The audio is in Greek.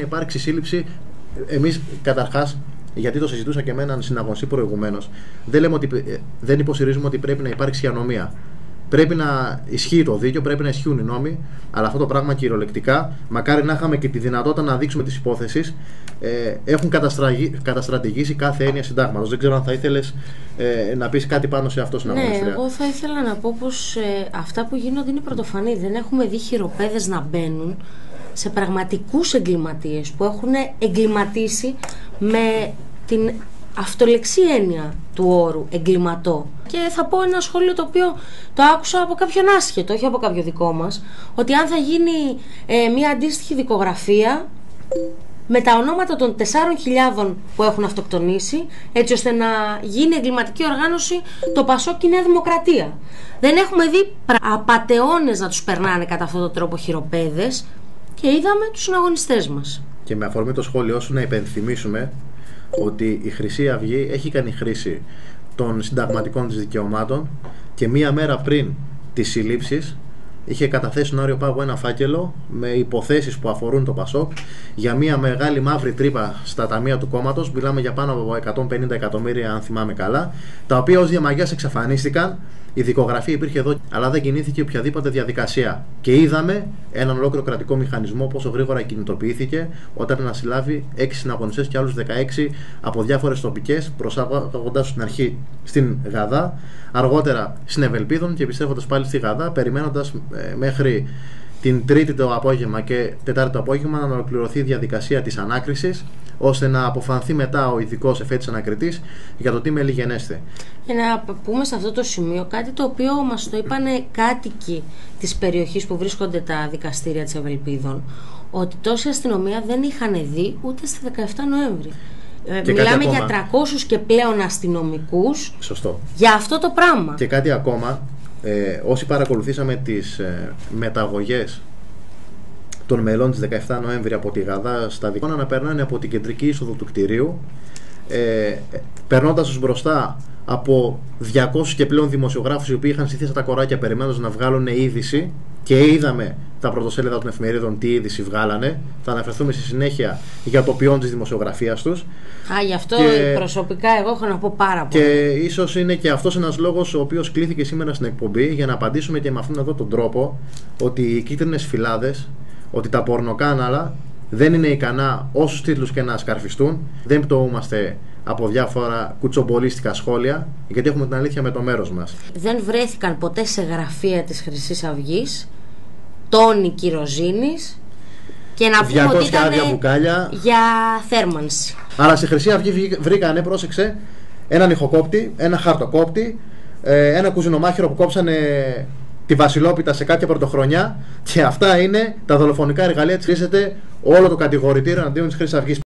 να υπάρξει σύλληψη. Εμείς καταρχάς, γιατί το συζητούσα και με έναν συναγωνιστή προηγουμένως, δεν, λέμε ότι, ε, δεν υποστηρίζουμε ότι πρέπει να υπάρξει ανομία. Πρέπει να ισχύει το δίκαιο, πρέπει να ισχύουν οι νόμοι, αλλά αυτό το πράγμα κυριολεκτικά, μακάρι να είχαμε και τη δυνατότητα να δείξουμε τις υποθέσει, ε, έχουν καταστρατηγήσει κάθε έννοια συντάγματος. Δεν ξέρω αν θα ήθελες ε, να πεις κάτι πάνω σε αυτό, Ναι, εγώ θα ήθελα να πω πως ε, αυτά που γίνονται είναι πρωτοφανή. Δεν έχουμε δει χειροπέδες να μπαίνουν σε πραγματικούς εγκληματίες που έχουν εγκληματίσει με την αυτολεξή έννοια του όρου εγκληματό. Και θα πω ένα σχόλιο το οποίο το άκουσα από κάποιον άσχετο, όχι από κάποιο δικό μας, ότι αν θα γίνει ε, μια αντίστοιχη δικογραφία με τα ονόματα των 4.000 που έχουν αυτοκτονήσει, έτσι ώστε να γίνει εγκληματική οργάνωση το Πασό και η Νέα Δημοκρατία. Δεν έχουμε δει απατεώνες να τους περνάνε κατά αυτόν τον τρόπο χειροπέδες, και είδαμε τους συναγωνιστές μας. Και με αφορμή το σχόλιο σου να υπενθυμίσουμε ότι η Χρυσή Αυγή έχει κάνει χρήση των συνταγματικών της δικαιωμάτων και μία μέρα πριν τις συλλήψεις είχε καταθέσει στον Άριο Πάγο ένα φάκελο με υποθέσεις που αφορούν το ΠΑΣΟΚ για μια μεγάλη μαύρη τρύπα στα ταμεία του κόμματος, μιλάμε για πάνω από 150 εκατομμύρια αν θυμάμαι καλά, τα οποία ως διαμαγιάς εξαφανίστηκαν η δικογραφία υπήρχε εδώ, αλλά δεν κινήθηκε οποιαδήποτε διαδικασία. Και είδαμε έναν ολόκληρο κρατικό μηχανισμό πόσο γρήγορα κινητοποιήθηκε όταν ανασυλλάβει 6 συναγωνιστές και άλλους 16 από διάφορες τοπικές, προσάγοντας στην αρχή στην Γαδά, αργότερα στην Ευελπίδων και επιστρέφοντας πάλι στη Γαδά, περιμένοντας ε, μέχρι την Τρίτη το απόγευμα και Τετάρτη το απόγευμα να ολοκληρωθεί η διαδικασία της ανάκρισης, ώστε να αποφανθεί μετά ο ειδικός εφέτης ανακριτής για το τι με λιγενέστε. Για να πούμε σε αυτό το σημείο κάτι το οποίο μας το είπαν κάτοικοι της περιοχής που βρίσκονται τα δικαστήρια της Ευελπίδων, ότι τόση αστυνομία δεν είχαν δει ούτε στι 17 Νοέμβρη. Ε, και Μιλάμε για 300 και πλέον αστυνομικούς. Για αυτό το πράγμα. Και κάτι ακόμα, ε, όσοι παρακολουθήσαμε τις ε, μεταγωγές των μελών της 17 Νοέμβρη από τη Γαδά στα δικόνα να περνάνε από την κεντρική είσοδο του κτηρίου ε, περνώντας τους μπροστά από 200 και πλέον δημοσιογράφους οι οποίοι είχαν συθήσει τα κοράκια περιμένοντας να βγάλουν είδηση και είδαμε τα πρωτοσέλιδα των εφημερίδων τι είδηση βγάλανε. Θα αναφερθούμε στη συνέχεια για το ποιόν της δημοσιογραφίας τους. Α, γι' αυτό προσωπικά εγώ έχω να πω πάρα πολύ. Και ίσως είναι και αυτός ένας λόγος ο οποίος κλήθηκε σήμερα στην εκπομπή για να απαντήσουμε και με αυτόν εδώ τον τρόπο ότι οι κίτρινες φυλάδες, ότι τα πορνοκάναλα δεν είναι ικανά όσους τίτλους και να σκαρφιστούν. Δεν πτωούμαστε από διάφορα κουτσομπολίστικα σχόλια, γιατί έχουμε την αλήθεια με το μέρος μας. Δεν βρέθηκαν ποτέ σε γραφεία της Χρυσής Αυγής τόνοι κυροζήνης και να πούμε ότι ήταν για θέρμανση. Άρα στη Χρυσή Αυγή βρήκανε, πρόσεξε, έναν ηχοκόπτη, ένα χαρτοκόπτη, ε, ένα κουζινομάχυρο που κόψανε τη Βασιλόπιτα σε κάποια πρωτοχρονιά και αυτά είναι τα δολοφονικά εργαλεία της χρήσεται όλο το κατηγορητήριο αντίον της Χρυσής Αυγής.